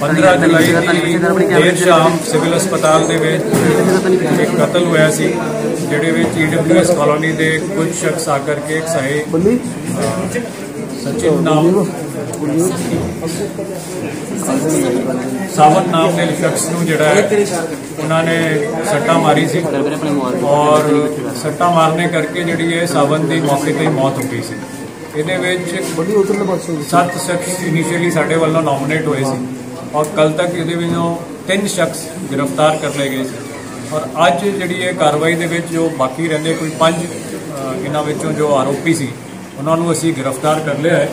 15 ਜੁਲਾਈ ਦੀ ਦੇਰ ਸ਼ਾਮ ਸਿਵਲ ਹਸਪਤਾਲ ਦੇ ਵਿੱਚ ਇੱਕ ਕਤਲ ਹੋਇਆ ਸੀ ਜਿਹੜੇ ਵਿੱਚ ਈਡਬਲਯੂਐਸ ਕਾਲੋਨੀ ਦੇ ਕੁਝ ਸ਼ਖਸ ਆ ਕਰਕੇ ਇੱਕ ਸਾਏ ਸਚਿਨ ਨਾਮ ਸਾਵਨ ਨਾਮ ਦੇ ਸ਼ਖਸ ਨੂੰ ਜਿਹੜਾ ਹੈ ਉਹਨਾਂ ਨੇ ਸੱਟਾ ਮਾਰੀ ਸੀ ਔਰ ਸੱਟਾ ਮਾਰਨੇ ਕਰਕੇ ਜਿਹੜੀ ਹੈ ਸਾਵਨ ਦੀ ਮੌਕੇ ਤੇ ਮੌਤ ਹੋ ਗਈ ਸੀ। ਇਹਦੇ ਵਿੱਚ ਸੱਤ ਸ਼ਖਸ ਇਨੀਸ਼ੀਅਲੀ ਸਾਡੇ ਵੱਲੋਂ ਨੋਮੀਨੇਟ ਹੋਏ ਸੀ। ਔਰ ਕੱਲ ਤੱਕ ਇਹਦੇ ਵਿੱਚੋਂ ਤਿੰਨ ਸ਼ਖਸ ਗ੍ਰਿਫਤਾਰ ਕਰ ਲਏ ਗਏ ਸੀ। ਔਰ ਅੱਜ ਜਿਹੜੀ ਇਹ ਕਾਰਵਾਈ ਦੇ ਵਿੱਚ ਜੋ ਬਾਕੀ ਰਹਿੰਦੇ, ਕੋਈ ਪੰਜ ਇਹਨਾਂ ਵਿੱਚੋਂ ਜੋ ਆਰੋਪੀ ਸੀ, ਉਹਨਾਂ ਨੂੰ ਅਸੀਂ ਗ੍ਰਿਫਤਾਰ ਕਰ ਲਿਆ ਹੈ।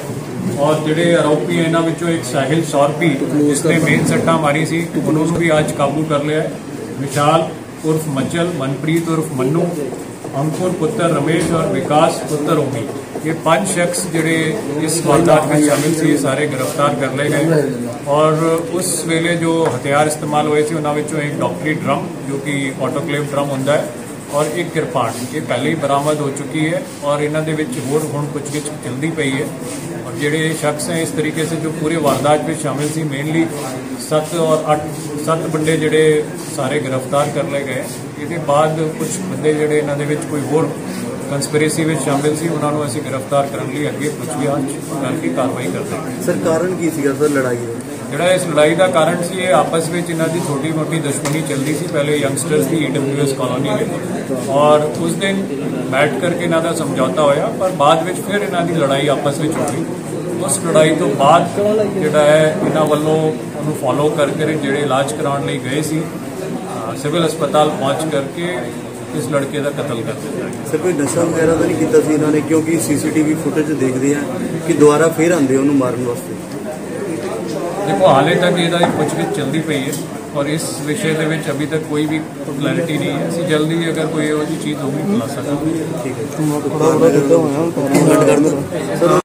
ਔਰ ਜਿਹੜੇ ਆਰੋਪੀ ਇਹਨਾਂ ਵਿੱਚੋਂ ਇੱਕ ਸਾਹਿਲ ਸੌਰਪੀ ਜਿਸਨੇ ਮੇਨ ਸੱਟਾ ਮਾਰੀ ਸੀ, ਉਹਨੂੰ ਵੀ ਅੱਜ ਕਾਬੂ ਕਰ ਲਿਆ ਹੈ। ਵਿਸ਼ਾਲ ਉਰਫ ਮੱਚਲ, ਮਨਪ੍ਰੀਤ ਉਰਫ ਮੰਨੂ ਅੰਕੁਰ ਪੁੱਤਰ ਰਮੇਸ਼ ਔਰ ਵਿਕਾਸ ਪੁੱਤਰ ਓਮੀ। ਇਹ ਪੰਜ ਸ਼ਖਸ ਜਿਹੜੇ ਇਸ ਵਾਰਦਾਤ ਵਿੱਚ ਸ਼ਾਮਿਲ ਸੀ, ਇਹ ਸਾਰੇ ਗ੍ਰਿਫਤਾਰ ਕਰ ਲਏ ਗਏ। ਔਰ ਉਸ ਵੇਲੇ ਜੋ ਹਥਿਆਰ ਇਸਤੇਮਾਲ ਹੋਏ ਸੀ, ਉਹਨਾਂ ਵਿੱਚੋਂ ਇੱਕ ਡਾਕਟਰੀ ਡਰਮ, ਜੋ ਕਿ ਆਟੋਕਲੇਵ ਡਰਮ ਹੁੰਦਾ ਹੈ, ਔਰ ਇੱਕ ਕਿਰਪਾਨ। ਇਹ ਪਹਿਲੇ ਹੀ ਬਰਾਮਦ ਹੋ ਚੁੱਕੀ ਹੈ ਔਰ ਇਹਨਾਂ ਦੇ ਵਿੱਚ ਹੋਰ ਹੁਣ ਪੁੱਛਗਿੱਛ ਚਲਦੀ ਪਈ ਹੈ। ਔਰ ਜਿਹੜੇ ਸ਼ਖਸ ਹੈ, ਇਸ ਤਰੀਕੇ ਸੇ ਜੋ ਪੂਰੇ ਵਾਰਦਾਤ ਵਿੱਚ ਸ਼ਾਮਿਲ ਸੀ ਮੇਨਲੀ 7 ਔਰ 8 7 ਬੰਦੇ ਜਿਹੜੇ ਸਾਰੇ ਗ੍ਰਿਫਤਾਰ ਕਰ ਲਏ ਗਏ। ਇਹਦੇ ਬਾਅਦ ਕੁਝ ਬੰਦੇ ਜਿਹੜੇ ਇਹਨਾਂ ਦੇ ਵਿੱਚ ਕੋਈ ਹੋਰ ਕੰਸਪੀਰੇਸੀ ਵਿੱਚ ਸ਼ਾਮਿਲ ਸੀ ਉਹਨਾਂ ਨੂੰ ਅਸੀਂ ਗ੍ਰਿਫਤਾਰ ਕਰਨ ਲਈ ਅੱਗੇ ਪੁੱਛਗਿੱਛ ਕਰਕੇ ਕਾਰਵਾਈ ਕਰਦੇ ਹਾਂ। ਸਰ ਕਾਰਨ ਕੀ ਸੀਗਾ ਸਰ ਲੜਾਈ ਦਾ? ਜਿਹੜਾ ਇਸ ਲੜਾਈ ਦਾ ਕਾਰਨ ਸੀ ਇਹ ਆਪਸ ਵਿੱਚ ਇਹਨਾਂ ਦੀ ਛੋਟੀ ਮੋਟੀ ਦੁਸ਼ਮਣੀ ਚੱਲਦੀ ਸੀ ਪਹਿਲੇ ਯੰਗਸਟਰਸ ਦੀ ਈਡਬਲਯੂਐਸ ਕਾਲੋਨੀ ਵਿੱਚ ਔਰ ਉਸ ਦਿਨ ਬੈਠ ਕਰਕੇ ਇਹਨਾਂ ਦਾ ਸਮਝੌਤਾ ਹੋਇਆ ਪਰ ਬਾਅਦ ਵਿੱਚ ਫਿਰ ਇਹਨਾਂ ਦੀ ਲੜਾਈ ਆਪਸ ਵਿੱਚ ਹੋ ਗਈ। ਉਸ ਲੜਾਈ ਤੋਂ ਬਾਅਦ ਜਿਹੜਾ ਹੈ ਇਹਨਾਂ ਵੱਲੋਂ ਉਹਨੂੰ ਫੋਲੋ ਕਰਕੇ ਜਿਹੜੇ ਇਲਾਜ ਕਰਾਉਣ ਲਈ ਗਏ ਸੀ ਸਿਵਲ ਹਸਪਤਾਲ ਪਹੁੰਚ ਕਰਕੇ ਇਸ ਲੜਕੇ ਦਾ ਕਤਲ ਕਰ ਦਿੱਤਾ। ਸਰ ਕੋਈ ਨਸ਼ਾ ਵਗੈਰਾ ਤਾਂ ਨਹੀਂ ਕੀਤਾ ਸੀ ਇਹਨਾਂ ਨੇ? ਕਿਉਂਕਿ ਸੀਸੀਟੀਵੀ ਫੁਟੇਜ ਦੇਖਦੇ ਆ ਕਿ ਦੁਬਾਰਾ ਫੇਰ ਆਉਂਦੇ ਉਹਨੂੰ ਮਾਰਨ ਵਾਸਤੇ। ਦੇਖੋ ਹਾਲੇ ਤੱਕ ਇਹਦਾ ਇੱਕ ਪੁੱਛਗਿੱਛ ਚੱਲਦੀ ਪਈ ਹੈ ਔਰ ਇਸ ਵਿਸ਼ੇ ਦੇ ਵਿੱਚ ਅਭੀ ਤੱਕ ਕੋਈ ਵੀ ਕਲੈਰਿਟੀ ਨਹੀਂ ਹੈ। ਅਸੀਂ ਜਲਦੀ ਅਗਰ ਕੋਈ ਇਹੋ ਜਿਹੀ ਚੀਜ਼ ਹੋਊਗੀ ਖੁਲਾਸਾ ਕਰਾਂਗੇ ਠੀਕ ਹੈ।